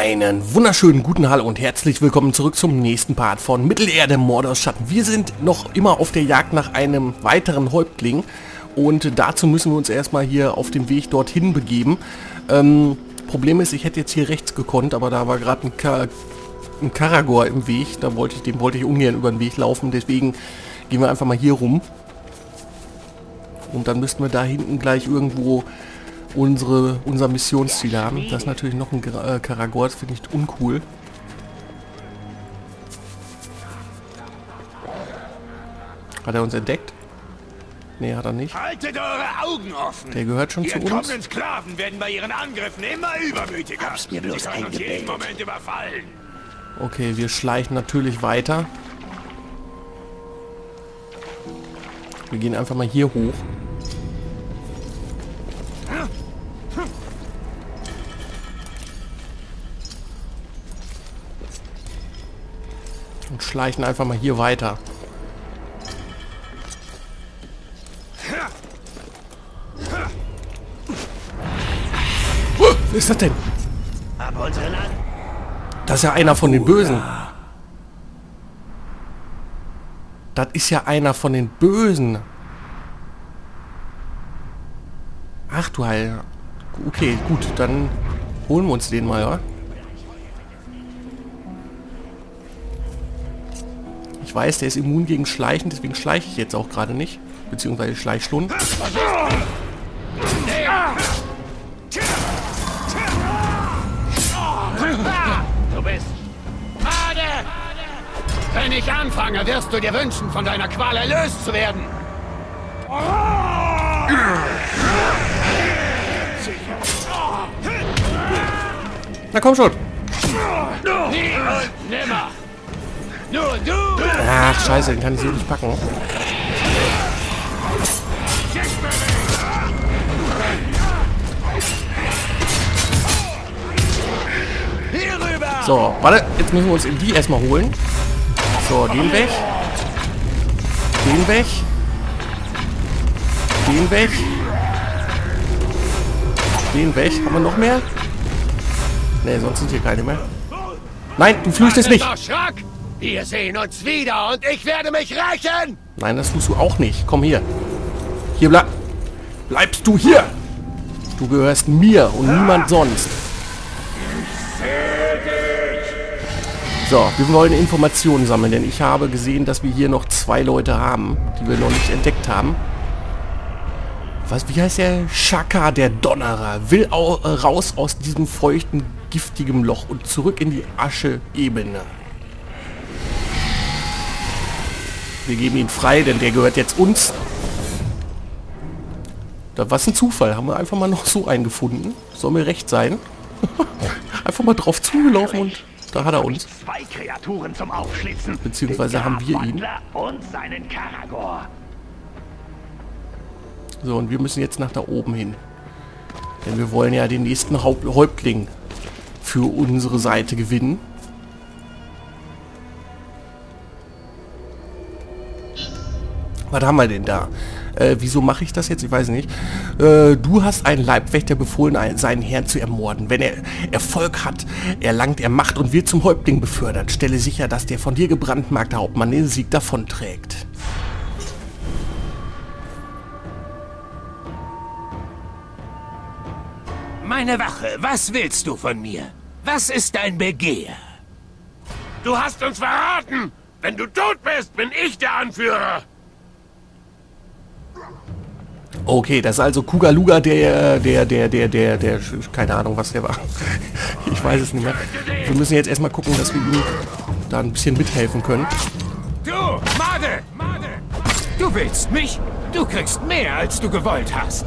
Einen wunderschönen guten Hallo und herzlich willkommen zurück zum nächsten Part von Mittelerde Mordors Schatten. Wir sind noch immer auf der Jagd nach einem weiteren Häuptling und dazu müssen wir uns erstmal hier auf dem Weg dorthin begeben. Ähm, Problem ist, ich hätte jetzt hier rechts gekonnt, aber da war gerade ein, Ka ein Karagor im Weg. Da wollte ich, dem wollte ich ungern über den Weg laufen, deswegen gehen wir einfach mal hier rum. Und dann müssten wir da hinten gleich irgendwo unsere, unser Missionsziel haben. Das ist natürlich noch ein äh, Karagor, das finde ich uncool. Hat er uns entdeckt? Nee, hat er nicht. Haltet eure Augen offen! Der gehört schon Die zu uns. entkommenen Sklaven werden bei ihren Angriffen immer übermütiger. Hab's mir bloß eingebildet. Moment überfallen. Okay, wir schleichen natürlich weiter. Wir gehen einfach mal hier hoch. Schleichen einfach mal hier weiter. Wer ist das denn? Das ist ja einer von den Bösen. Das ist ja einer von den Bösen. Ach du Heil. Okay, gut, dann holen wir uns den mal, ja? Ich weiß, der ist immun gegen Schleichen, deswegen schleiche ich jetzt auch gerade nicht. Beziehungsweise schleich schon. Du bist. Schade! Wenn ich anfange, wirst du dir wünschen, von deiner Qual erlöst zu werden. Na komm schon. Nie nimmer. Nur du! Ach, scheiße, den kann ich so nicht packen. So, warte, jetzt müssen wir uns die erstmal holen. So, den weg. Den weg. Den weg. Den weg. Haben wir noch mehr? Ne, sonst sind hier keine mehr. Nein, du flüchtest nicht. Wir sehen uns wieder und ich werde mich rächen! Nein, das tust du auch nicht. Komm hier. Hier bleib. Bleibst du hier. Du gehörst mir und niemand sonst. So, wir wollen Informationen sammeln, denn ich habe gesehen, dass wir hier noch zwei Leute haben, die wir noch nicht entdeckt haben. Was, wie heißt der? Shaka, der Donnerer, will au, äh, raus aus diesem feuchten, giftigen Loch und zurück in die Asche-Ebene. Wir geben ihn frei, denn der gehört jetzt uns. Da was ein Zufall. Haben wir einfach mal noch so einen gefunden. Soll mir recht sein. einfach mal drauf zugelaufen und da hat er uns. Zwei Kreaturen zum Aufschlitzen. Beziehungsweise haben wir ihn. So, und wir müssen jetzt nach da oben hin. Denn wir wollen ja den nächsten Haupt Häuptling für unsere Seite gewinnen. Was haben wir denn da? Äh, wieso mache ich das jetzt? Ich weiß nicht. Äh, du hast einen Leibwächter befohlen, einen, seinen Herrn zu ermorden. Wenn er Erfolg hat, erlangt er Macht und wird zum Häuptling befördert. Stelle sicher, dass der von dir gebrandmarkte Hauptmann den Sieg davonträgt. Meine Wache, was willst du von mir? Was ist dein Begehr? Du hast uns verraten! Wenn du tot bist, bin ich der Anführer! Okay, das ist also Kugaluga, der, der, der, der, der, der, keine Ahnung, was der war. Ich weiß es nicht mehr. Wir müssen jetzt erstmal gucken, dass wir ihm da ein bisschen mithelfen können. Du, Made! Made! Du willst mich? Du kriegst mehr, als du gewollt hast.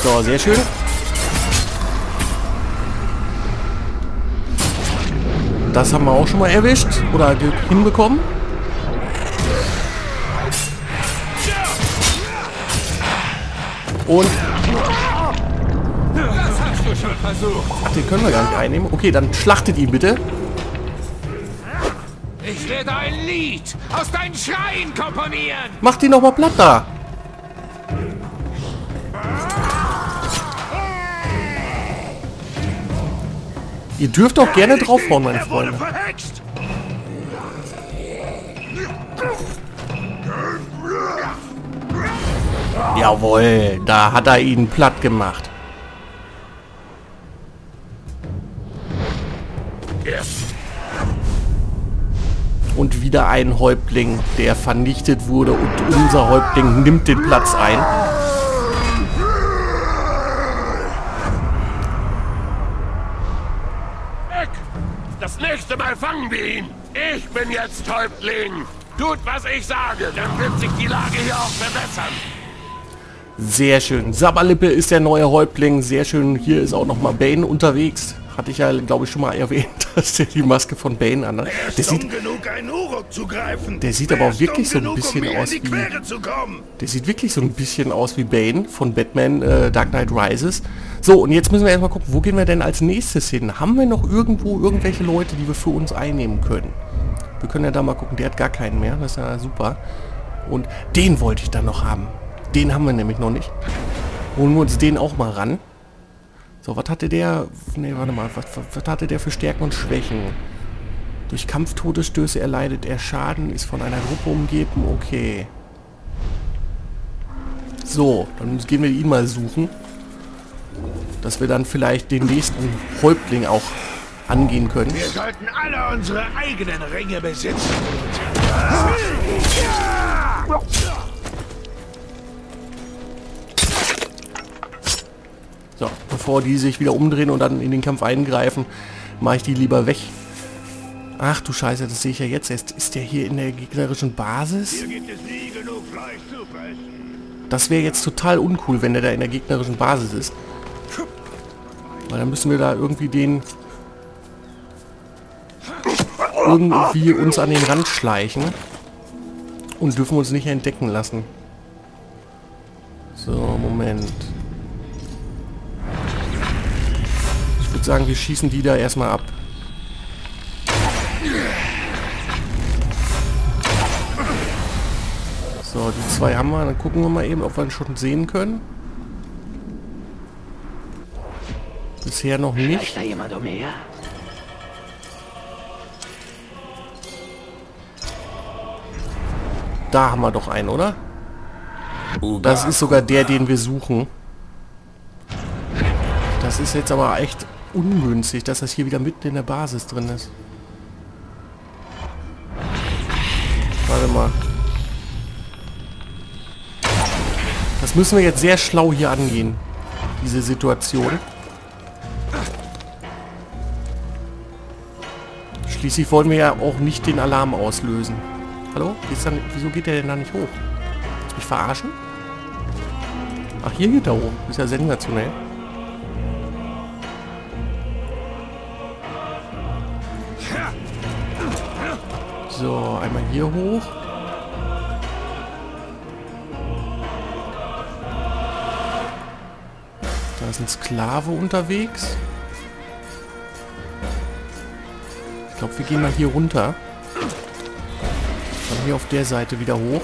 So, sehr schön. Das haben wir auch schon mal erwischt oder hinbekommen. Und... Ach, den können wir gar nicht einnehmen. Okay, dann schlachtet ihn bitte. Ich werde ein Lied aus deinen Schreien komponieren. Macht ihn nochmal platt da. Ihr dürft auch gerne draufhauen, meine Freunde. Verhext. Jawohl, da hat er ihn platt gemacht. Und wieder ein Häuptling, der vernichtet wurde und unser Häuptling nimmt den Platz ein. Das nächste Mal fangen wir ihn. Ich bin jetzt Häuptling. Tut, was ich sage, dann wird sich die Lage hier auch verbessern. Sehr schön. Sabberlippe ist der neue Häuptling. Sehr schön. Hier ist auch noch mal Bane unterwegs. Hatte ich ja, glaube ich, schon mal erwähnt, dass der die Maske von Bane an. Der sieht, der sieht aber auch wirklich so ein bisschen aus wie... Der sieht wirklich so ein bisschen aus wie Bane von Batman äh, Dark Knight Rises. So, und jetzt müssen wir erstmal gucken, wo gehen wir denn als nächstes hin? Haben wir noch irgendwo irgendwelche Leute, die wir für uns einnehmen können? Wir können ja da mal gucken. Der hat gar keinen mehr. Das ist ja super. Und den wollte ich dann noch haben. Den haben wir nämlich noch nicht. Holen wir uns den auch mal ran. So, was hatte der... Ne, warte mal. Was, was, hatte der für Stärken und Schwächen? Durch Kampftodesstöße erleidet er Schaden, ist von einer Gruppe umgeben. Okay. So, dann gehen wir ihn mal suchen. Dass wir dann vielleicht den nächsten Häuptling auch angehen können. Wir sollten alle unsere eigenen Ringe besitzen. So, bevor die sich wieder umdrehen und dann in den Kampf eingreifen, mache ich die lieber weg. Ach du Scheiße, das sehe ich ja jetzt erst. Ist der hier in der gegnerischen Basis? Das wäre jetzt total uncool, wenn der da in der gegnerischen Basis ist. Weil dann müssen wir da irgendwie den... irgendwie uns an den Rand schleichen. Und dürfen uns nicht entdecken lassen. So, Moment. Sagen, wir schießen die da erstmal ab. So, die zwei haben wir. Dann gucken wir mal eben, ob wir ihn schon sehen können. Bisher noch nicht. Da haben wir doch einen, oder? Das ist sogar der, den wir suchen. Das ist jetzt aber echt ungünstig, dass das hier wieder mitten in der Basis drin ist. Warte mal. Das müssen wir jetzt sehr schlau hier angehen. Diese Situation. Schließlich wollen wir ja auch nicht den Alarm auslösen. Hallo? Dann, wieso geht der denn da nicht hoch? Mich verarschen? Ach, hier geht er hoch. Ist ja sensationell. So, einmal hier hoch. Da ist ein Sklave unterwegs. Ich glaube, wir gehen mal hier runter. Dann hier auf der Seite wieder hoch.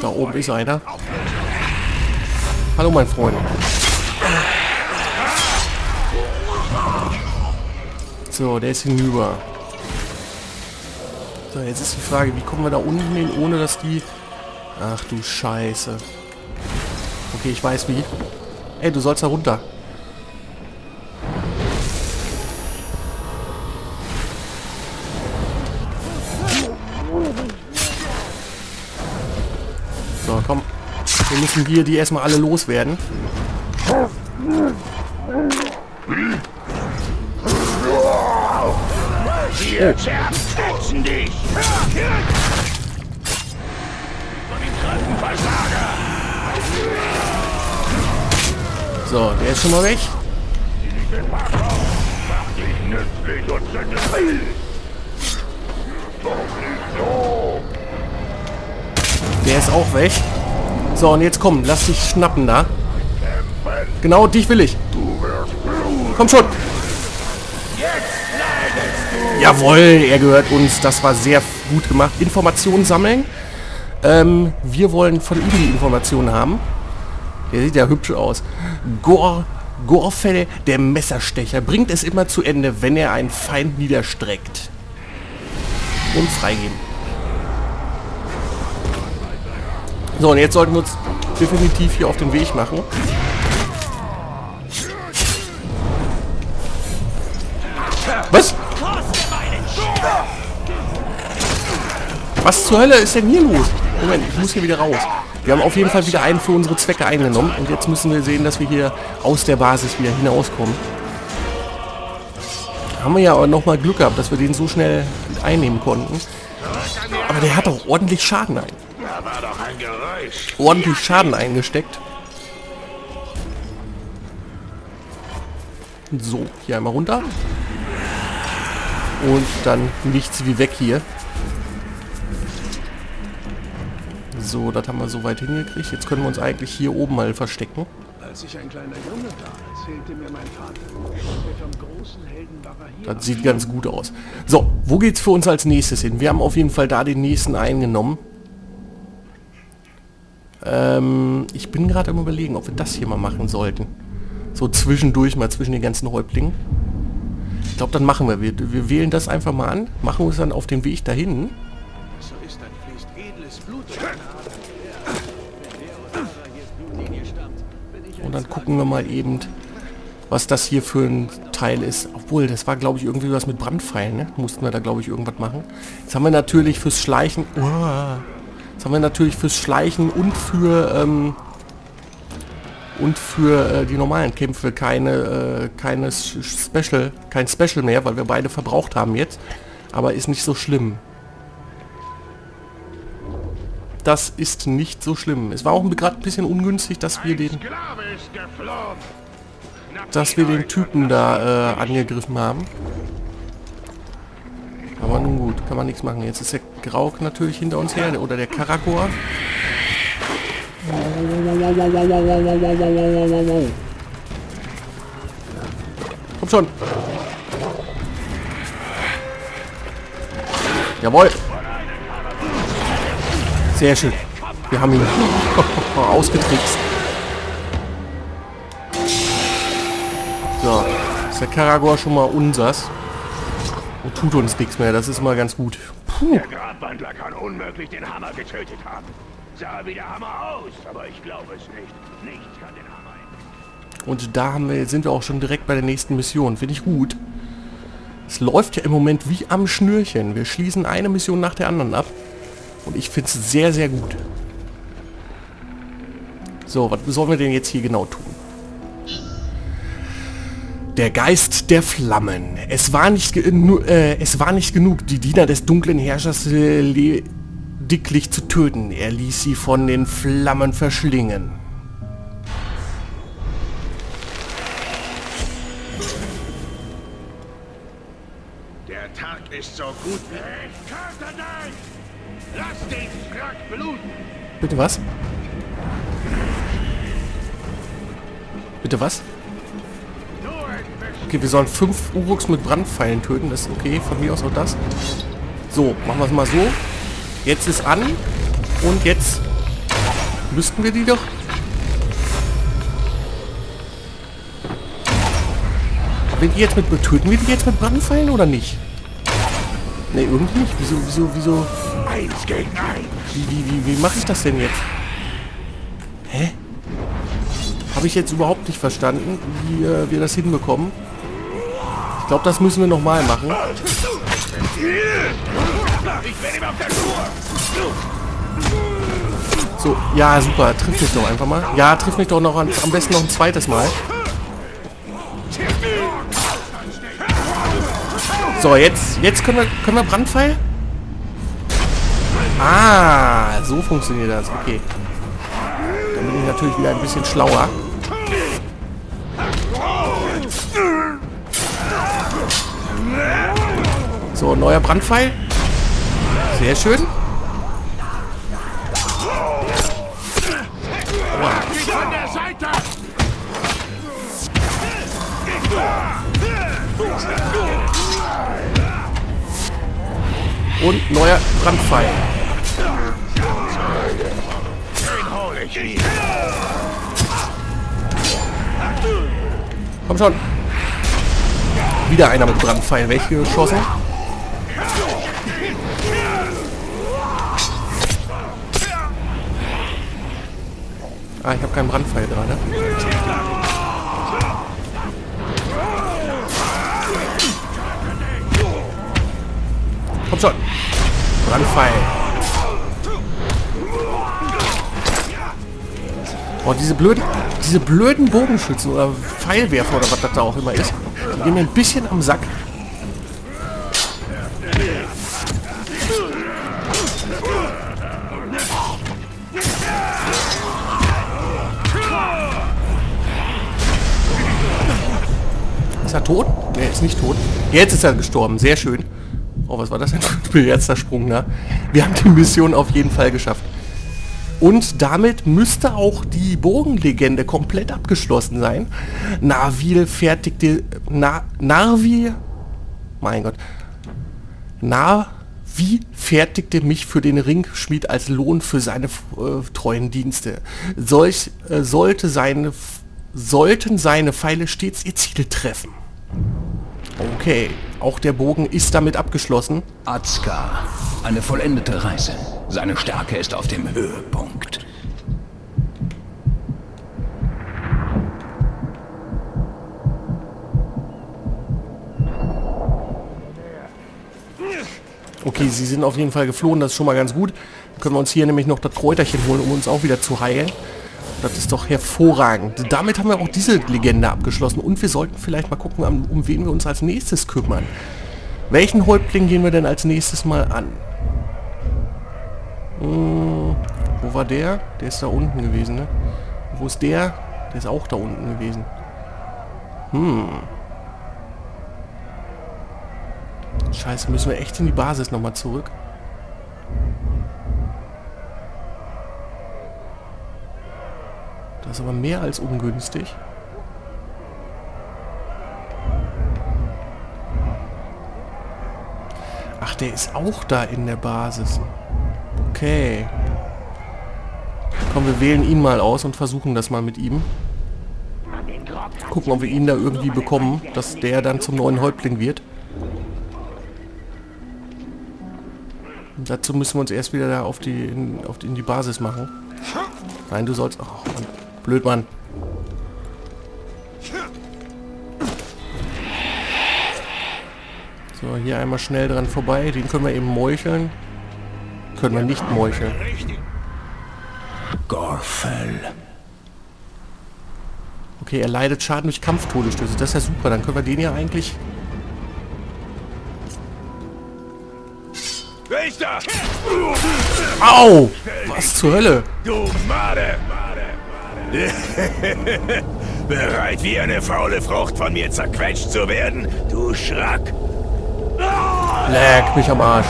Da oben ist einer. Hallo, mein Freund. So, der ist hinüber. So, jetzt ist die Frage, wie kommen wir da unten hin, ohne dass die... Ach du Scheiße. Okay, ich weiß wie. Ey, du sollst da runter. Müssen hier die erstmal alle loswerden. Wir zerfetzen dich! So, der ist schon mal weg. Der ist auch weg. So, und jetzt komm, lass dich schnappen da. Genau, dich will ich. Komm schon. Jawohl, er gehört uns. Das war sehr gut gemacht. Informationen sammeln. Ähm, wir wollen von ihm die Informationen haben. Der sieht ja hübsch aus. Gor, Gorfell, der Messerstecher, bringt es immer zu Ende, wenn er einen Feind niederstreckt. Und freigeben. So, und jetzt sollten wir uns definitiv hier auf den Weg machen. Was? Was zur Hölle ist denn hier los? Moment, ich muss hier wieder raus. Wir haben auf jeden Fall wieder einen für unsere Zwecke eingenommen. Und jetzt müssen wir sehen, dass wir hier aus der Basis wieder hinauskommen. Haben wir ja aber nochmal Glück gehabt, dass wir den so schnell einnehmen konnten. Aber der hat doch ordentlich Schaden ein. Ordentlich Schaden eingesteckt. So, hier einmal runter. Und dann nichts wie weg hier. So, das haben wir so weit hingekriegt. Jetzt können wir uns eigentlich hier oben mal verstecken. Als ich ein kleiner Junge war, erzählte mir mein Vater, vom großen Helden Das sieht ganz gut aus. So, wo geht's für uns als nächstes hin? Wir haben auf jeden Fall da den nächsten eingenommen. Ähm, ich bin gerade am überlegen, ob wir das hier mal machen sollten. So zwischendurch mal zwischen den ganzen Häuptlingen. Ich glaube, dann machen wir. wir. Wir wählen das einfach mal an, machen uns dann auf den Weg dahin. Und dann gucken wir mal eben, was das hier für ein Teil ist. Obwohl, das war, glaube ich, irgendwie was mit Brandpfeilen, ne? Mussten wir da, glaube ich, irgendwas machen. Jetzt haben wir natürlich fürs Schleichen... Oh, jetzt haben wir natürlich fürs Schleichen und für... Ähm, und für äh, die normalen Kämpfe keine, äh, keine Special, kein Special mehr, weil wir beide verbraucht haben jetzt. Aber ist nicht so schlimm. Das ist nicht so schlimm. Es war auch gerade ein bisschen ungünstig, dass wir den dass wir den Typen da äh, angegriffen haben. Aber nun gut, kann man nichts machen. Jetzt ist der Grauk natürlich hinter uns her, oder der Karagor. Komm schon. Jawohl. Sehr schön. Wir haben ihn ausgetrickst. So, ist der Karagor schon mal unsers. Tut uns nichts mehr, das ist mal ganz gut. Puh. Der Grabwandler kann unmöglich den Hammer getötet haben. Sah wie der Hammer aus, aber ich glaube es nicht. Nichts kann den Hammer Und da haben wir, sind wir auch schon direkt bei der nächsten Mission. Finde ich gut. Es läuft ja im Moment wie am Schnürchen. Wir schließen eine Mission nach der anderen ab. Und ich finde es sehr, sehr gut. So, was sollen wir denn jetzt hier genau tun? Der Geist der Flammen. Es war nicht, äh, es war nicht genug, die Diener des dunklen Herrschers äh, dicklich zu töten. Er ließ sie von den Flammen verschlingen. Der Tag ist so gut. Ich könnte nicht! Lass den Frack bluten! Bitte was? Bitte was? Okay, wir sollen fünf Uruks mit Brandpfeilen töten. Das ist okay. Von mir aus auch das. So, machen wir es mal so. Jetzt ist an. Und jetzt müssten wir die doch... Wenn die jetzt mit... Töten wir die jetzt mit Brandpfeilen oder nicht? Ne, irgendwie nicht. Wieso, wieso, wieso... Eins gegen eins. Wie, wie, wie, wie mache ich das denn jetzt? Hä? Habe ich jetzt überhaupt nicht verstanden, wie äh, wir das hinbekommen. Ich glaube, das müssen wir nochmal machen. So, ja, super. Triff mich doch einfach mal. Ja, triff mich doch noch an, am besten noch ein zweites Mal. So, jetzt, jetzt können wir, können wir Brandpfeil? Ah, so funktioniert das. Okay. Dann bin ich natürlich wieder ein bisschen schlauer. So, neuer Brandpfeil. Sehr schön. Und neuer Brandpfeil. Komm schon. Wieder einer mit Brandpfeil weggeschossen. Ah, ich habe keinen Brandpfeil gerade. Komm schon. Brandpfeil. Boah, diese blöden, diese blöden Bogenschützen oder Pfeilwerfer oder was das da auch immer ist, die gehen mir ein bisschen am Sack. Er tot? Ne, ist nicht tot. Jetzt ist er gestorben. Sehr schön. Oh, was war das denn für ein Sprung, ne? Wir haben die Mission auf jeden Fall geschafft. Und damit müsste auch die Bogenlegende komplett abgeschlossen sein. Narvil fertigte... Na, Narvi... Mein Gott. Narvi fertigte mich für den Ringschmied als Lohn für seine äh, treuen Dienste. Solch äh, sollte seine... Sollten seine Pfeile stets ihr Ziel treffen. Okay, auch der Bogen ist damit abgeschlossen. Azka, eine vollendete Reise. Seine Stärke ist auf dem Höhepunkt. Okay, sie sind auf jeden Fall geflohen, das ist schon mal ganz gut. Können wir uns hier nämlich noch das Kräuterchen holen, um uns auch wieder zu heilen. Das ist doch hervorragend. Damit haben wir auch diese Legende abgeschlossen. Und wir sollten vielleicht mal gucken, um wen wir uns als nächstes kümmern. Welchen Häuptling gehen wir denn als nächstes mal an? Hm, wo war der? Der ist da unten gewesen, ne? Wo ist der? Der ist auch da unten gewesen. Hm. Scheiße, müssen wir echt in die Basis nochmal zurück. Das ist aber mehr als ungünstig. Ach, der ist auch da in der Basis. Okay. Komm, wir wählen ihn mal aus und versuchen das mal mit ihm. Gucken, ob wir ihn da irgendwie bekommen, dass der dann zum neuen Häuptling wird. Und dazu müssen wir uns erst wieder da auf die, in, auf die, in die Basis machen. Nein, du sollst... Oh, Mann. Blöd, Mann. So, hier einmal schnell dran vorbei. Den können wir eben meucheln. Können wir nicht meucheln. Gorfell. Okay, er leidet Schaden durch Kampftodesstöße. Das ist ja super. Dann können wir den ja eigentlich... Au! Was zur Hölle? Du Made! Bereit wie eine faule Frucht von mir zerquetscht zu werden, du Schrack! Leck mich am Arsch.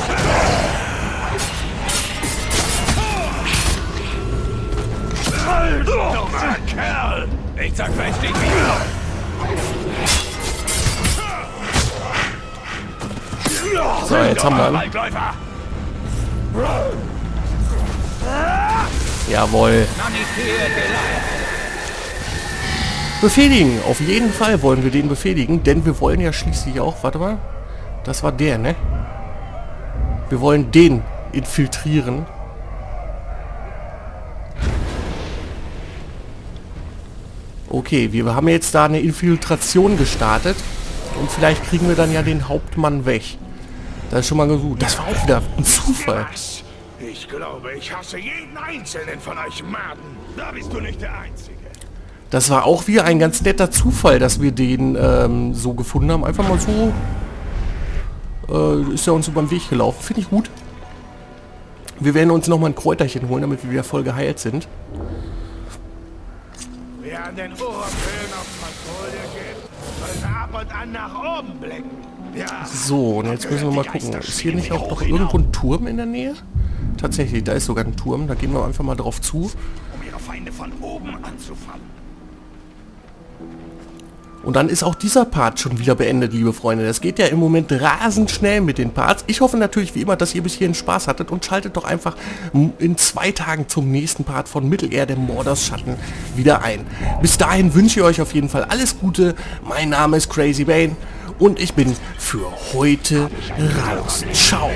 Dummer Kerl! Ich zerquetsch dich wieder! So, jetzt haben wir ihn. Jawohl. Befehligen. Auf jeden Fall wollen wir den befehligen, denn wir wollen ja schließlich auch... Warte mal. Das war der, ne? Wir wollen den infiltrieren. Okay, wir haben jetzt da eine Infiltration gestartet. Und vielleicht kriegen wir dann ja den Hauptmann weg. Das ist schon mal gut. Das war auch wieder ein Zufall. Ich glaube, ich hasse jeden einzelnen von euch Maden. Da bist du nicht der Einzige. Das war auch wieder ein ganz netter Zufall, dass wir den ähm, so gefunden haben. Einfach mal so äh, ist er uns über den Weg gelaufen. Finde ich gut. Wir werden uns nochmal ein Kräuterchen holen, damit wir wieder voll geheilt sind. Wer an den Oberhöhen auf Patrouille geht, sollte ab und an nach oben blicken. Ja, So, und jetzt müssen wir mal gucken. Ist hier nicht auch noch irgendwo ein Turm in der Nähe? Tatsächlich, da ist sogar ein Turm. Da gehen wir einfach mal drauf zu. um ihre Feinde von oben anzufallen. Und dann ist auch dieser Part schon wieder beendet, liebe Freunde. Das geht ja im Moment rasend schnell mit den Parts. Ich hoffe natürlich wie immer, dass ihr bis hierhin Spaß hattet und schaltet doch einfach in zwei Tagen zum nächsten Part von Mittelerde Morders Schatten wieder ein. Bis dahin wünsche ich euch auf jeden Fall alles Gute. Mein Name ist Crazy Bane und ich bin für heute raus. Ciao.